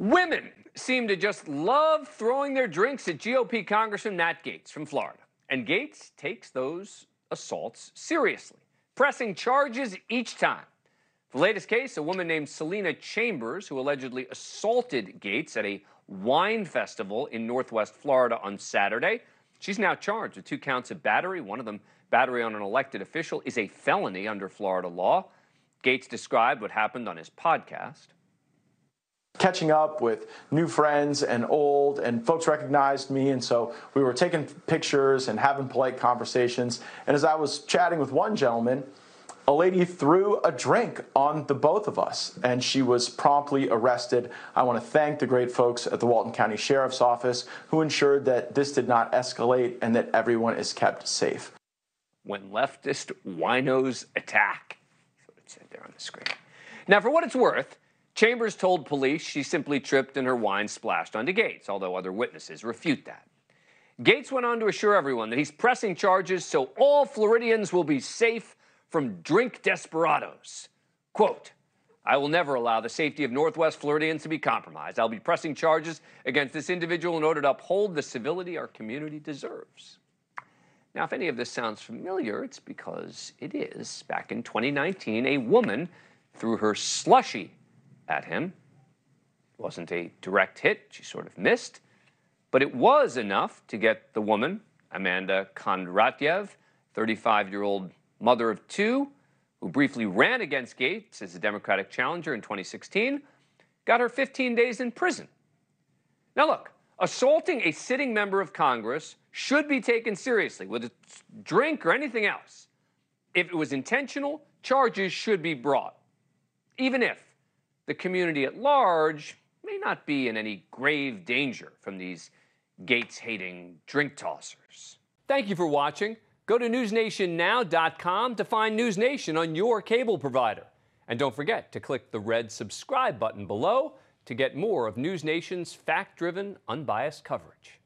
Women seem to just love throwing their drinks at GOP Congressman Matt Gaetz from Florida. And Gaetz takes those assaults seriously, pressing charges each time. The latest case, a woman named Selena Chambers, who allegedly assaulted Gaetz at a wine festival in Northwest Florida on Saturday. She's now charged with two counts of battery. One of them, battery on an elected official, is a felony under Florida law. Gaetz described what happened on his podcast catching up with new friends and old, and folks recognized me, and so we were taking pictures and having polite conversations. And as I was chatting with one gentleman, a lady threw a drink on the both of us, and she was promptly arrested. I want to thank the great folks at the Walton County Sheriff's Office who ensured that this did not escalate and that everyone is kept safe. When leftist winos attack, that's what it said there on the screen. Now, for what it's worth, Chambers told police she simply tripped and her wine splashed onto Gaetz, although other witnesses refute that. Gaetz went on to assure everyone that he's pressing charges so all Floridians will be safe from drink desperados. Quote, I will never allow the safety of Northwest Floridians to be compromised. I'll be pressing charges against this individual in order to uphold the civility our community deserves. Now, if any of this sounds familiar, it's because it is. Back in 2019, a woman threw her slushy at him. It wasn't a direct hit, she sort of missed, but it was enough to get the woman, Amanda Kondratyev, 35 year old mother of two, who briefly ran against Gaetz as a Democratic challenger in 2016, got her 15 days in prison. Now, look, assaulting a sitting member of Congress should be taken seriously, whether it's drink or anything else. If it was intentional, charges should be brought, even if the community at large may not be in any grave danger from these Gaetz hating drink tossers. Thank you for watching. Go to newsnationnow.com to find News Nation on your cable provider. And don't forget to click the red subscribe button below to get more of News Nation's fact driven, unbiased coverage.